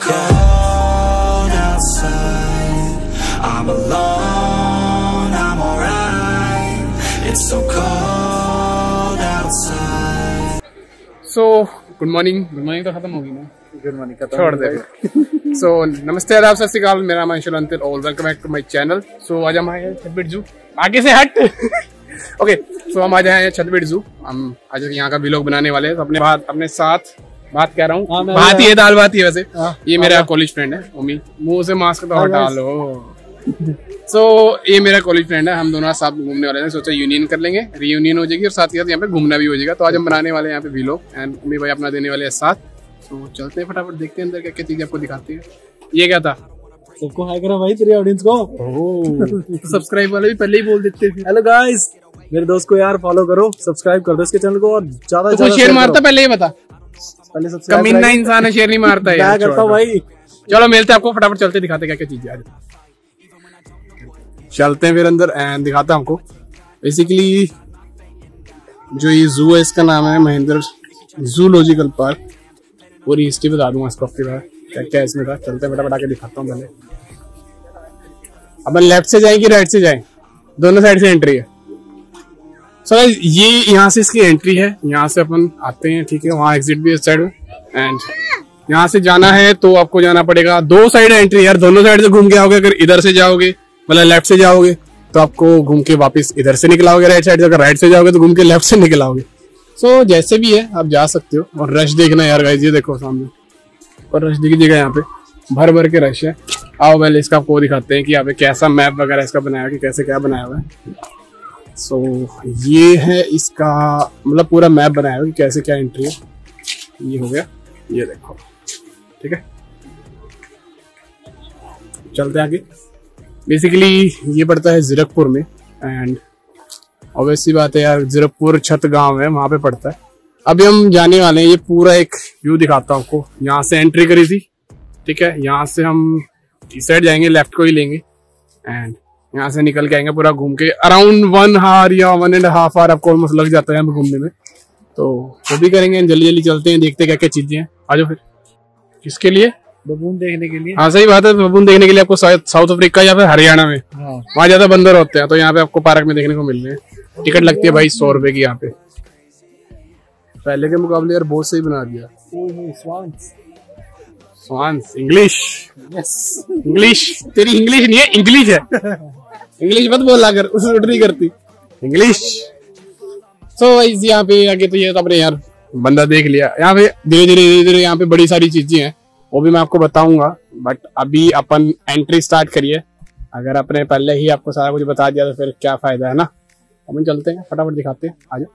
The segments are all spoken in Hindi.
cold outside. I'm alone, I'm alright. It's so cold outside. So good morning good morning तो खत्म होगी ना? गुड मॉर्निंग खत्म छोड़ दे। सो नमस्ते आदाब सत श्रीकाल मेरा नाम अंशुल अंतिल और welcome back to my channel so आज हम आए हैं छतबीर जू। आगे से हट। ओके सो हम आज आए हैं छतबीर जू। हम आज यहाँ का व्लॉग बनाने वाले हैं। तो अपने बात अपने साथ बात कह रहा हाँ, हूँ बात ही है दाल बात ही है वैसे। हाँ, ये मेरा कॉलेज फ्रेंड है उमी मुँह से मास्क तो हाँ, हटा लो। सो so, ये मेरा कॉलेज फ्रेंड है हम दोनों साथ घूमने वाले हैं। सोचा यूनियन कर लेंगे रीयूनियन हो जाएगी और साथ ही साथ यहाँ पे घूमना भी हो जाएगा। तो आज हम बनाने वाले हैं यहाँ पे व्लॉग एंड उमी भाई अपना देने वाले हैं साथ। तो चलते हैं फटाफट देखते हैं अंदर क्या क्या चीज़ें आपको दिखाती है। ये क्या था? सबको हाय करो भाई तेरी ऑडियंस को। तो सब्सक्राइब वाले भी पहले ही बोल देते थे। हेलो गाइस मेरे दोस्त को यार फॉलो करो सब्सक्राइब कर दो इसके चैनल को और ज़्यादा तो share मारता पहले ही बता। पहले सब्सक्राइब कमीना इंसान है शेर नहीं मारता है क्या करता। भाई। चलो मिलते हैं आपको फटाफट चलते दिखाते क्या क्या चीज़ें आज चलते हैं फिर अंदर एंड दिखाता हूँ आपको। बेसिकली जो ये जू है इसका नाम है महेंद्र जूलॉजिकल पार्क पूरी हिस्ट्री बता दूँगा इसको आपके बारे क्या क्या इसमें था। चलते फटाफट आके दिखाता हूँ पहले। अपन लेफ़्ट से जाएँ कि राइट से जाएँ? दोनों साइड से एंट्री है। सो so, ये यहाँ से इसकी एंट्री है। यहाँ से अपन आते हैं ठीक है? वहाँ एग्जिट भी साइड एंड यहाँ से जाना है तो आपको जाना पड़ेगा। दो साइड एंट्री यार। दोनों साइड से घूम के आओगे अगर इधर से जाओगे मतलब लेफ़्ट से जाओगे तो आपको घूम के वापस इधर से निकलाओगे राइट साइड से। अगर राइट से जाओगे तो घूम के लेफ़्ट से निकल आओगे सो जैसे भी है आप जा सकते हो। और रश देखना यार ये देखो सामने। और रश दीजिएगा यहाँ पे। भर भर के रश है। आओ पहले इसका आपको दिखाते हैं कि यहाँ पे कैसा मैप वगैरह इसका बनाया कि कैसे क्या बनाया हुआ है। सो so, ये है इसका मतलब पूरा मैप बनाया हुआ कि कैसे क्या एंट्री है। ये हो गया। ये देखो। ठीक है? चलते आगे। बेसिकली ये पड़ता है जीरकपुर में। एंड ऑब्वियसली बात है यार जीरकपुर छत गाँव है वहाँ पे पड़ता है। अभी हम जाने वाले हैं ये पूरा एक व्यू दिखाता हूँ आपको। यहाँ से एंट्री करी थी। ठीक है? यहाँ से हम इस साइड जाएँगे लेफ़्ट को ही लेंगे। एंड यहाँ से निकल के आएँगे पूरा घूम के अराउंड वन हार या वन एंड हाफ़ आवर आपको ऑलमोस्ट लग जाता है घूमने में। तो वो भी करेंगे जल्दी जल्दी चलते हैं देखते हैं क्या क्या चीज़ें हैं। आ जाओ फिर। किसके लिए? बबून देखने के लिए। हाँ सही बात है बबून देखने के लिए आपको साउथ अफ्रीका या फिर हरियाणा में। हाँ। वहाँ ज़्यादा बंदर होते हैं तो यहाँ पे आपको पार्क में देखने को मिल रहे हैं। टिकट लगती है भाई सौ रुपए की यहाँ पे। पहले के मुकाबले यार बहुत सही बना दिया। स्वांस। स्वांस इंग्लिश इंग्लिश तेरी इंग्लिश नहीं है इंग्लिश है। इंग्लिश मत बोला कर उसे सूट नहीं करती। इंग्लिश सो so, यहाँ पे आगे तो ये तो अपने यार बंदा देख लिया। यहाँ पे धीरे धीरे धीरे धीरे यहाँ पे बड़ी सारी चीज़ें हैं वो भी मैं आपको बताऊँगा बट अभी अपन एंट्री स्टार्ट करिए। अगर अपने पहले ही आपको सारा कुछ बता दिया तो फिर क्या फ़ायदा है ना? अपन चलते हैं फटाफट दिखाते हैं आ जाओ।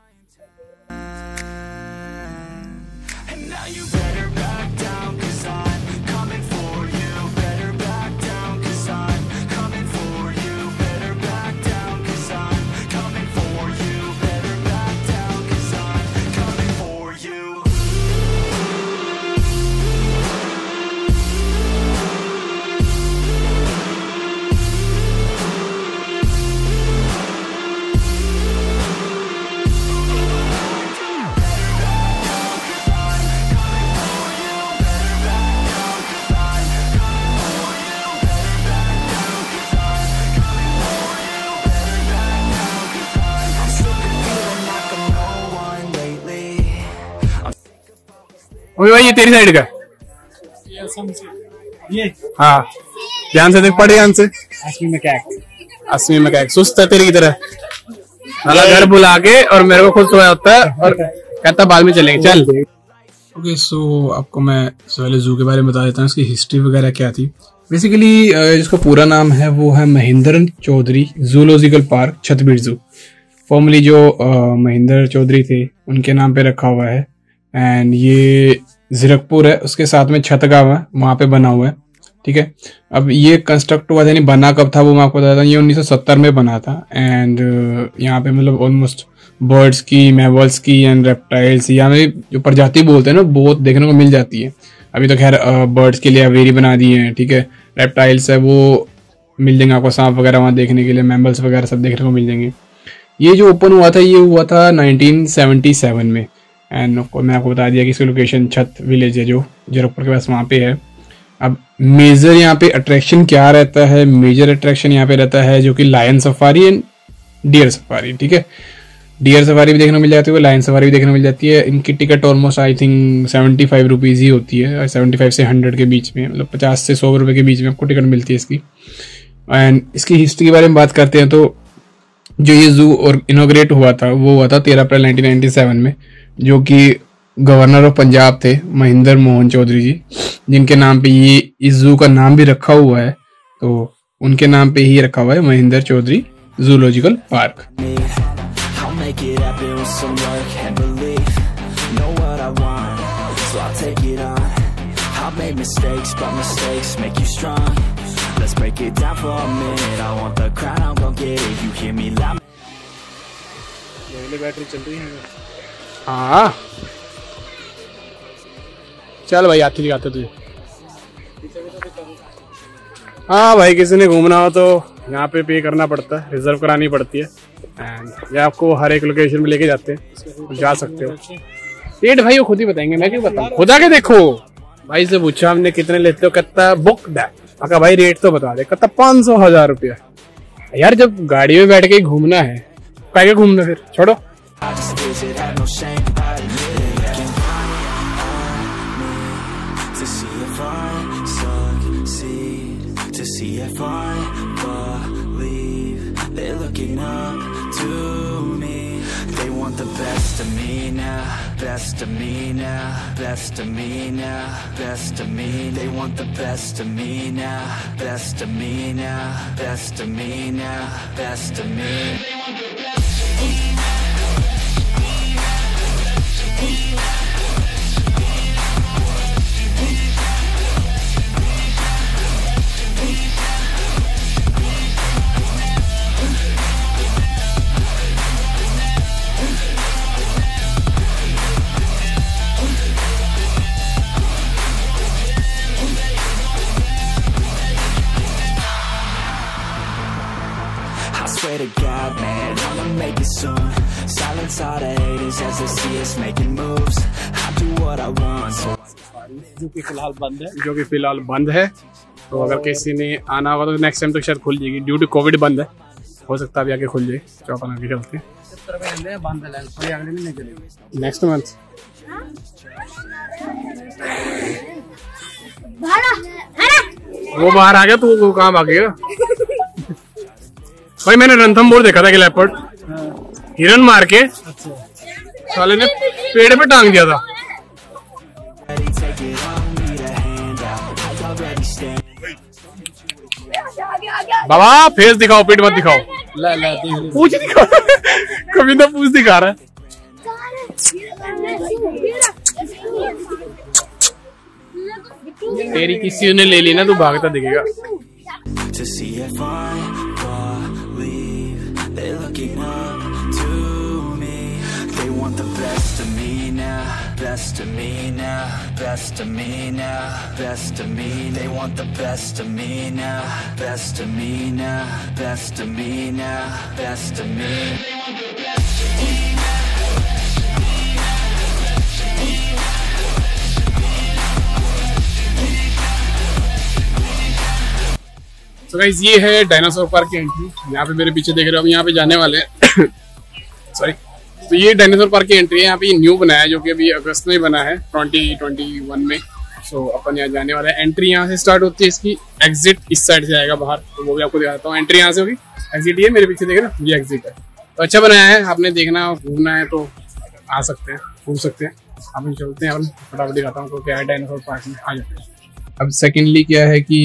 अभी भाई ये तेरी साइड का? ये। हाँ। ध्यान से देख पड़े ध्यान से। असली में क्या अस्मी में क्या सुस्त है तेरी की तरह। साला घर बुला के और मेरे को खुद सोया होता है और कहता बाद में चलेंगे चल। ओके सो so, आपको मैं पहले जू के बारे में बता देता हूँ इसकी हिस्ट्री वगैरह क्या थी। बेसिकली जिसका पूरा नाम है वो है Mahendra Chaudhary zoological park Chhatbir zoo formerly जो महेंद्र चौधरी थे उनके नाम पे रखा हुआ है। एंड ये जीरकपुर है, उसके साथ में छतगांव है, वहाँ पे बना हुआ है, ठीक है? अब ये कंस्ट्रक्ट हुआ था यानी बना कब था, वो मैं आपको बताता हूँ, ये 1970 में बना था। एंड यहाँ पे मतलब ऑलमोस्ट बर्ड्स की मैवल्स की एंड रेप्टाइल्स में जो प्रजाति बोलते हैं ना बहुत देखने को मिल जाती है। अभी तो खैर बर्ड्स के लिए अवेरी बना दिए हैं, ठीक है? रेप्टाइल्स है, वो मिल जाएँगे आपको सांप वगैरह वहाँ देखने के लिए मैमल्स वगैरह सब देखने को मिल जाएँगे। ये जो ओपन हुआ था, ये हुआ था 1977 में। एंड मैं आपको बता दिया कि इसकी लोकेशन छत विलेज है जो जयपुर के पास वहाँ पे है। अब मेजर यहाँ पे अट्रैक्शन क्या रहता है? मेजर अट्रैक्शन यहाँ पे रहता है जो कि lion safari and deer safari ठीक है? डियर सफारी भी देखने को मिल जाती है लाइन सफारी भी देखने को मिल जाती है। इनकी ticket almost I think seventy five rupees ही होती है सेवेंटी फाइव से हंड्रेड के बीच में मतलब पचास से सौ रुपये के बीच में आपको टिकट मिलती है इसकी। एंड इसकी हिस्ट्री के बारे में बात करते हैं तो जो ये जू और इनोग्रेट हुआ था, वो हुआ था तेरह अप्रैल 1997 में। जो कि गवर्नर ऑफ़ पंजाब थे महेंद्र मोहन चौधरी जी जिनके नाम पे ये इस जू का नाम भी रखा हुआ है तो उनके नाम पे ही रखा हुआ है Mahendra Chaudhary zoological park battery चल रही है। हाँ। चल भाई आती दिखाते तुझे। हाँ भाई, किसी ने घूमना हो तो यहाँ पे पे करना पड़ता है रिज़र्व करानी पड़ती है। एंड ये आपको हर एक लोकेशन में लेके जाते हैं जा सकते हो। रेट भाई, वो खुद ही बताएँगे, मैं क्यों बताऊँ? खुद आके देखो। भाई से पूछा हमने कितने लेते हो कितना बुक अगर भाई रेट तो बता दे कितना पाँच सौ हज़ार रुपया। यार, जब गाड़ी में बैठ के घूमना है क्या घूमना फिर, छोड़ो। I just visit, have no shame, I admit it can find me To see if I succeed. To see if I believe They're looking up to me. They want the best of me now Best of me now Best of me now Best of me. They want the best of me now Best of me now Best of me now Best of me जो कि फ़िलहाल बंद है। जो कि फ़िलहाल बंद है। तो अगर किसी ने आना होगा तो नेक्स्ट टाइम तो शायद खुल जाएगी। ड्यू टू कोविड बंद है। हो सकता है अभी आगे खुल जाए। चौपन आगे चलते हैं। है नेक्स्ट मंथ वो बाहर आ गया तो वो कहाँ भागेगा भाई मैंने रंथम बोर्ड देखा था कि लेपर्ड हिरन मार के साले ने पेड़ पे टांग दिया था। बाबा फेस दिखाओ पेट मत दिखाओ। पूछ दिखाओ कभी ना पूछ दिखा रहा। है तेरी किसी ने ले ली ना तू भागता दिखेगा। Best of me now Best of me now Best of me They want the best of me now Best of me now Best of me now Best of me तो गाइस ये है डायनासोर पार्क की एंट्री यहाँ पे मेरे पीछे देख रहे हो हम यहाँ पे जाने वाले हैं सॉरी तो ये डायनासोर पार्क की एंट्री है, यहाँ पे ये न्यू बना है, जो कि अभी अगस्त में बना है ट्वेंटी ट्वेंटी वन में। सो अपन यहाँ जाने वाला है। एंट्री यहाँ से स्टार्ट होती है इसकी एग्जिट इस साइड से आएगा बाहर तो वो भी आपको दिखाता हूँ। एंट्री यहाँ से होगी। एग्जिट ये मेरे पीछे देख रहे ये एग्जिट है। तो अच्छा बनाया है, आपने देखना, घूमना है तो आ सकते हैं, घूम सकते हैं। आप चलते हैं फटाफट दिखाता हूँ क्या है डायनासोर पार्क में। आ जाते हैं। अब सेकेंडली क्या है कि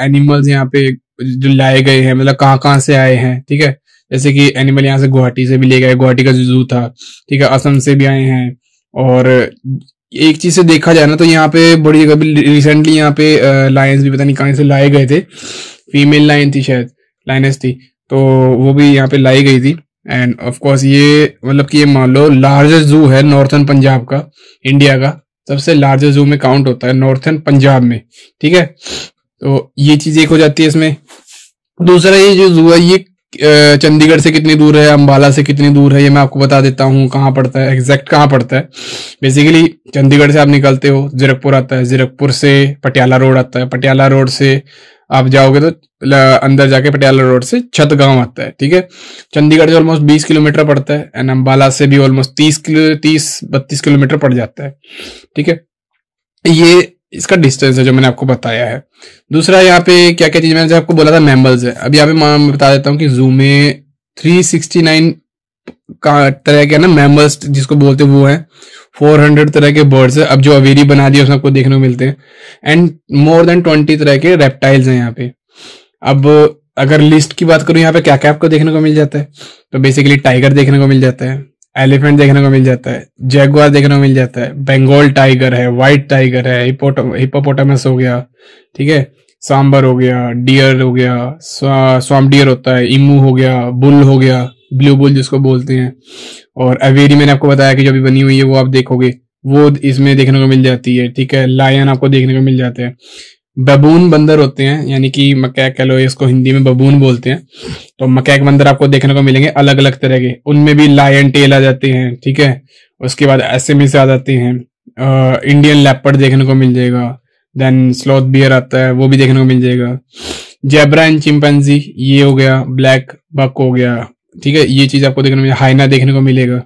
एनिमल्स यहाँ पे जो लाए गए हैं मतलब कहाँ कहाँ से आए हैं, ठीक है? जैसे कि एनिमल यहाँ से गुवाहाटी से भी ले गए, गुवाहाटी का जो था, ठीक है, असम से भी आए हैं। और एक चीज़ से देखा जाए ना तो यहाँ पे बड़ी जगह रिसेंटली यहाँ पे लायंस भी पता नहीं कहाँ से लाए गए थे। फीमेल लाइन थी शायद लाइनस थी तो वो भी यहाँ पे लाई गई थी। एंड ऑफ़ कोर्स ये मतलब कि ये मान लो लार्जेस्ट जू है नॉर्थन पंजाब का इंडिया का। सबसे लार्जेस्ट जू में काउंट होता है नॉर्थन पंजाब में, ठीक है? तो ये चीज़ एक हो जाती है इसमें। दूसरा ये जो जू है, ये चंडीगढ़ से कितनी दूर है, अंबाला से कितनी दूर है, ये मैं आपको बता देता हूँ कहाँ पड़ता है एग्जैक्ट कहाँ पड़ता है। बेसिकली चंडीगढ़ से आप निकलते हो, जीरकपुर आता है। जीरकपुर से पटियाला रोड आता है। पटियाला रोड से आप जाओगे तो अंदर जाके पटियाला रोड से छत गाँव आता है, ठीक है? चंडीगढ़ से ऑलमोस्ट बीस किलोमीटर पड़ता है एंड अम्बाला से भी ऑलमोस्ट तीस किलो, तीस, बत्तीस किलोमीटर पड़ जाता है, ठीक है? ये इसका डिस्टेंस है जो मैंने आपको बताया है। दूसरा यहाँ पे क्या क्या चीज़ मैंने आपको बोला था मेंबर्स है। अभी यहाँ पे मैं बता देता हूँ कि जू में थ्री सिक्सटी नाइन का तरह के ना मेंबर्स जिसको बोलते वो है। फोर हंड्रेड तरह के बर्ड्स है। अब जो अवेरी बना दिए उसमें आपको देखने को मिलते हैं। एंड मोर देन ट्वेंटी तरह के रेप्टाइल्स हैं यहाँ पे। अब अगर लिस्ट की बात करूँ, यहाँ पे क्या क्या आपको देखने को मिल जाता है? तो बेसिकली टाइगर देखने को मिल जाता है। एलिफेंट देखने को मिल जाता है, जैगवार देखने को मिल जाता है, बंगाल टाइगर है, व्हाइट टाइगर है हिपोपोटामस हो गया, ठीक है, सांबर हो गया, डियर हो गया स्वाम डियर होता है इमू हो गया, बुल हो गया, ब्लू बुल जिसको बोलते हैं, और अवेरी मैंने आपको बताया कि जो भी बनी हुई है वो आप देखोगे, वो इसमें देखने को मिल जाती है, ठीक है, लायन आपको देखने को मिल जाते हैं। बबून बंदर होते हैं, यानी कि मकैक कह लो इसको हिंदी में बबून बोलते हैं तो मकैक बंदर आपको देखने को मिलेंगे अलग अलग तरह के। उनमें भी लायन टेल आ जाते हैं, ठीक है? उसके बाद एस से आ जाते हैं इंडियन लेपर्ड देखने को मिल जाएगा देन स्लोथ बियर आता है, वो भी देखने को मिल जाएगा। जेबरा एंड चिंपैंजी ये हो गया ब्लैक बक हो गया, ठीक है? ये चीज़ आपको देखने को मिलेगा हाइना देखने को मिलेगा।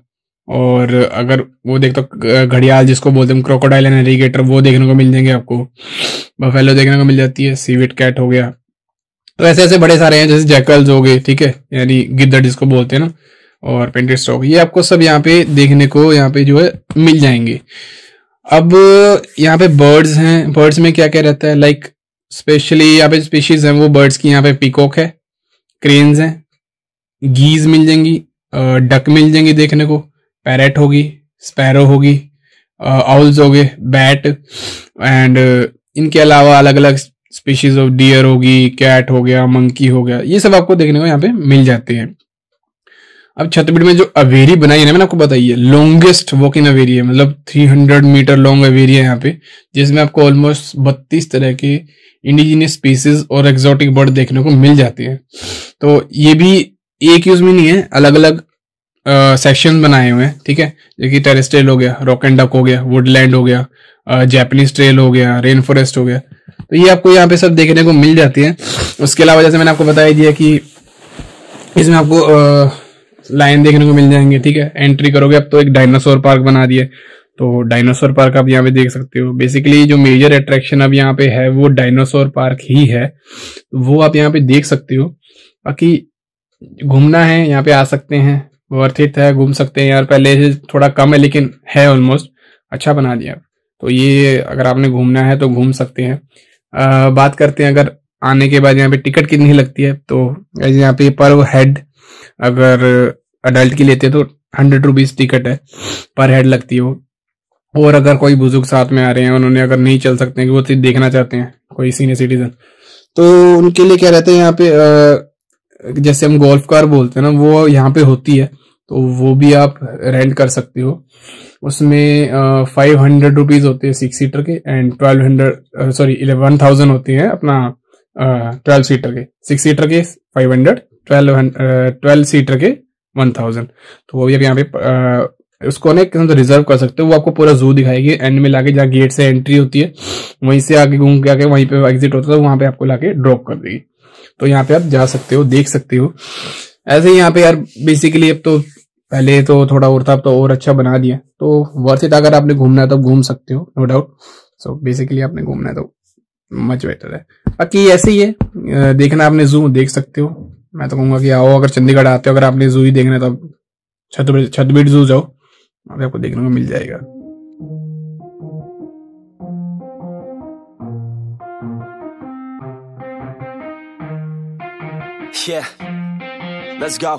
और अगर वो देख तो घड़ियाल जिसको बोलते हैं क्रोकोडाइल एंड एलिगेटर वो देखने को मिल जाएँगे आपको। बफेलो देखने को मिल जाती है सीविट कैट हो गया। तो ऐसे ऐसे बड़े सारे हैं, जैसे जैकल्स हो गए, ठीक है? यानी गिद्दड़ जिसको बोलते हैं ना, और पेंटेड स्टॉक ये आपको सब यहाँ पे देखने को, यहाँ पे जो है, मिल जाएँगे। अब यहाँ पे बर्ड्स हैं। बर्ड्स में क्या क्या रहता है? लाइक स्पेशली यहाँ पे स्पीशीज हैं, वो बर्ड्स की यहाँ पे पिकॉक है क्रेन्स हैं। गीज मिल जाएँगी डक मिल जाएँगी देखने को। पैरेट होगी स्पैरो होगी आउल्स हो गए बैट एंड इनके अलावा अलग अलग स्पीशीज ऑफ़ डियर होगी कैट हो गया मंकी हो गया, ये सब आपको देखने को यहाँ पे मिल जाते हैं। अब छत्तीसगढ़ में जो अवेरी बनाई है ना, मैंने आपको बताई है लॉन्गेस्ट वॉकिंग अवेरी है मतलब 300 मीटर लॉन्ग अवेरी है यहाँ पे, जिसमें आपको ऑलमोस्ट 32 तरह के इंडिजीनियस स्पीसीज और एक्सोटिक बर्ड देखने को मिल जाती है। तो ये भी एक यूज़ में नहीं है अलग अलग सेक्शन बनाए हुए हैं, ठीक है? जैसे टेरेस्ट्रेल हो गया रॉक एंड डक हो गया वुडलैंड हो गया जैपनीज ट्रेल हो गया रेन फॉरेस्ट हो गया। तो ये आपको यहाँ पे सब देखने को मिल जाती है। उसके अलावा जैसे मैंने आपको बताया दिया कि इसमें आपको लाइन देखने को मिल जाएँगे, ठीक है? एंट्री करोगे अब तो एक डायनासोर पार्क बना दिए। तो डायनासोर पार्क आप यहाँ पे देख सकते हो। बेसिकली जो मेजर अट्रैक्शन अब यहाँ पे है, वो डायनासोर पार्क ही है। वो आप यहाँ पे देख सकते हो। बाकी घूमना है, यहाँ पे आ सकते हैं। वर्थ इट है घूम सकते हैं यार। पहले से थोड़ा कम है लेकिन है ऑलमोस्ट अच्छा बना दिया। तो ये अगर आपने घूमना है तो घूम सकते हैं। आ, बात करते हैं अगर आने के बाद यहाँ पे टिकट कितनी लगती है तो यहाँ पे पर हेड अगर अडल्ट की लेते हैं तो हंड्रेड रुपीज़ टिकट है पर हेड लगती है वो। और अगर कोई बुज़ुर्ग साथ में आ रहे हैं उन्होंने अगर नहीं चल सकते हैं वो चीज़ देखना चाहते हैं कोई सीनियर सिटीजन तो उनके लिए क्या रहते है यहाँ पे जैसे हम गोल्फ कार बोलते हैं ना, वो यहाँ पे होती है तो वो भी आप रेंट कर सकते हो। उसमें फाइव हंड्रेड रुपीज़ होते हैं सिक्स सीटर के and twelve hundred sorry eleven thousand होते हैं अपना ट्वेल्व सीटर के। सिक्स सीटर के five hundred twelve twelve seater के वन थाउज़ेंड तो वो भी आप यहाँ पे उसको ना तो रिज़र्व कर सकते हो। वो आपको पूरा जू दिखाएगी। एंड में लाके जहाँ गेट से एंट्री होती है, वहीं से आगे घूम के आके वहीं पे एग्जिट होता है वहाँ पे आपको लाके ड्रॉप कर देगी। तो यहाँ पे आप जा सकते हो, देख सकते हो। ऐसे ही यहाँ पे यार बेसिकली अब तो पहले तो थोड़ा और था, अब तो और अच्छा बना दिया। तो वर्थ इट अगर आपने घूमना है तो घूम सकते हो नो डाउट सो बेसिकली आपने घूमना है तो मच बेटर है। बाकी ऐसे ही है देखना आपने जू देख सकते हो। मैं तो कहूँगा कि आओ, अगर चंडीगढ़ आते हो, अगर आपने जू ही देखना है तो छतबीड़ छतबीड़ जू जाओ। आपको देखने को मिल जाएगा। Yeah, let's go.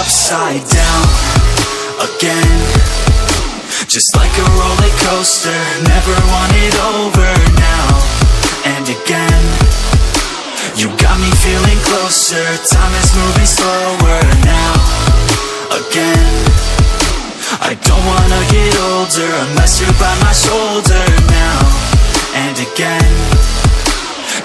upside down again. Just like a roller coaster Never want it over now And again. You got me feeling closer Time is moving slower now Again. I don't wanna get older Unless you're by my shoulder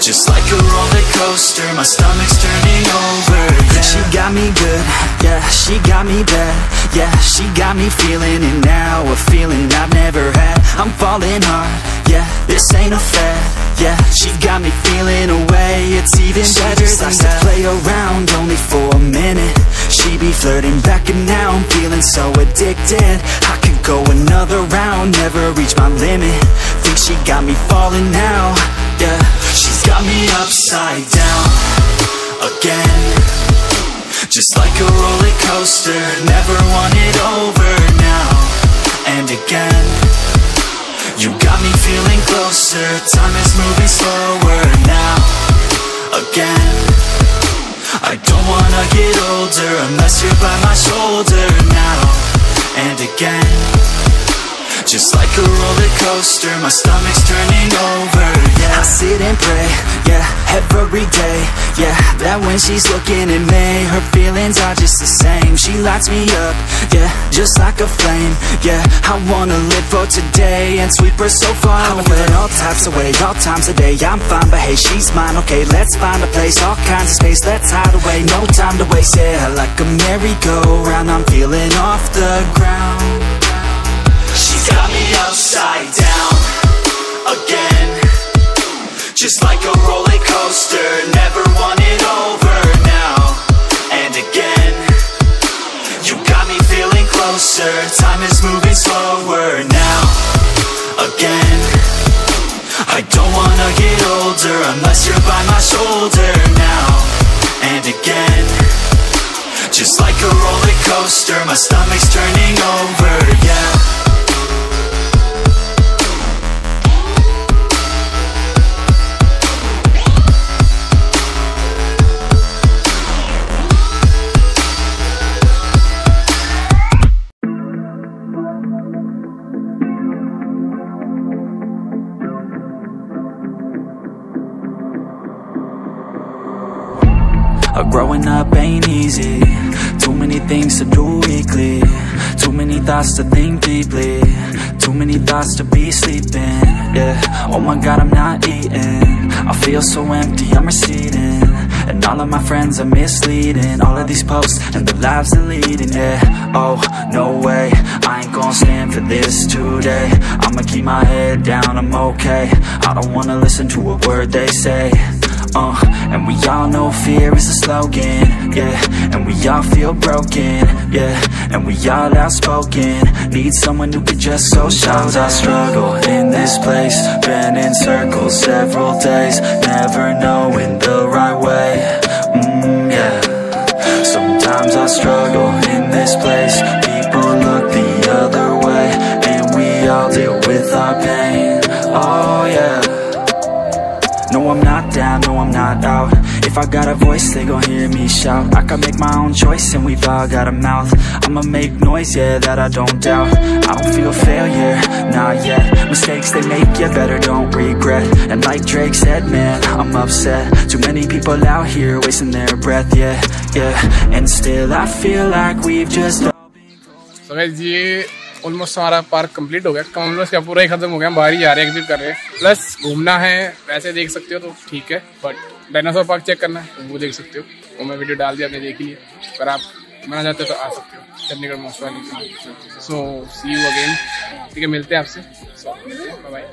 just like a roller coaster, my stomach's turning over. Yeah. She got me good, yeah, she got me bad. Yeah, she got me feeling it now A feeling I've never had. I'm falling hard, yeah, this ain't a fad. Yeah, she got me feeling away It's even she better than likes that. to play around only for a minute. She be flirting back and now I'm feeling so addicted. I could go another round, never reach my limit. Think she got me falling now, yeah got me upside down again Just like a roller coaster, never want it over now and again. You got me feeling closer, time is moving slower now again. I don't wanna get older unless you're by my shoulder now and again. Just like a roller coaster, my stomach's turning over, yeah. I sit and pray, yeah, every day, yeah. That when she's looking at me, her feelings are just the same. She lights me up, yeah, just like a flame, yeah. I wanna live for today and sweep her so far away. I'm all types of way, all times a day. I'm fine, but hey, she's mine, okay Let's find a place, all kinds of space. Let's hide away, no time to waste, yeah. Like a merry-go-round, I'm feeling off the ground got me upside down again. Just like a roller coaster, never want it over now and again. You got me feeling closer, time is moving slower now again. I don't wanna get older unless you're by my shoulder now and again. Just like a roller coaster, my stomach's turning over, yeah. Thoughts to think deeply. Too many thoughts to be sleeping. Yeah, oh my god I'm not eating. I feel so empty, I'm receding. And all of my friends are misleading. All of these posts and the lives they're leading Yeah, oh, no way. I ain't gonna stand for this today. I'ma keep my head down, I'm okay. I don't wanna listen to a word they say. Uh, and we all know fear is a slogan, yeah all feel broken, yeah And we all outspoken. Need someone who could just so Sometimes I struggle in this place Been in circles several days Never knowing the right way, mm, yeah. Sometimes I struggle in this place If I got a voice, they gon' hear me shout I can make my own choice and we've all got a mouth I'ma make noise, yeah, that I don't doubt I don't feel failure, not yet Mistakes they make, yeah, better don't regret And like Drake said, man, I'm upset Too many people out here wasting their breath, yeah, yeah And still I feel like we've just So guys, ये ऑलमोस्ट हमारा पार्क कंप्लीट हो गया ऑलमोस्ट का पूरा ही खत्म हो गया हम बाहर ही जा रहे हैं एग्जिट कर रहे हैं प्लस घूमना है वैसे देख सकते हो तो ठीक है बट डायनासोर पार्क चेक करना है वो देख सकते हो। वो मैं वीडियो डाल दिया आपने देख लिया पर आप मना जाते हो तो आ सकते हो। चंडीगढ़ महोत्सव सो सी यू अगेन ठीक है, मिलते हैं आपसे। So bye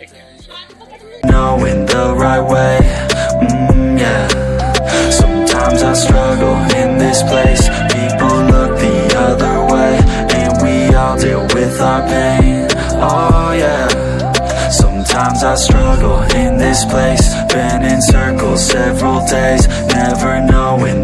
our pain. Oh yeah. times I struggle in this place. Been in circles several days Never knowing